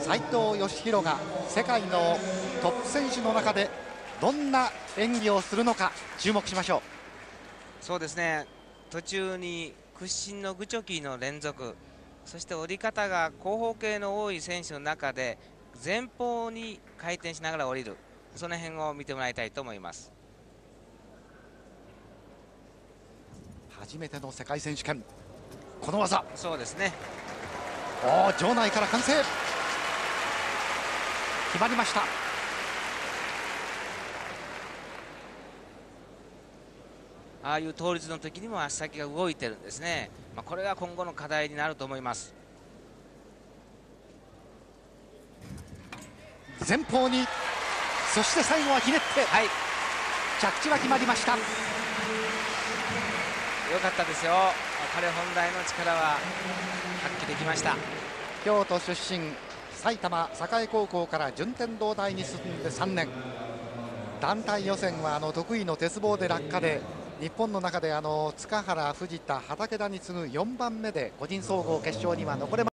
斉藤義弘が世界のトップ選手の中でどんな演技をするのか注目しましょう。そうですね。途中に屈伸のグチョキの連続そして降り方が後方形の多い選手の中で前方に回転しながら降りるその辺を見てもらいたいと思います。初めての世界選手権。この技。そうですね。お場内から歓声決まりました。ああいう倒立の時にも足先が動いてるんですね、まあ、これが今後の課題になると思います。前方にそして最後はひねって、はい、着地は決まりました。よかったですよ。彼本来の力は発揮できました。京都出身埼玉栄高校から順天堂大に進んで3年。団体予選はあの得意の鉄棒で落下で日本の中であの塚原、藤田、畠田に次ぐ4番目で個人総合決勝には残れま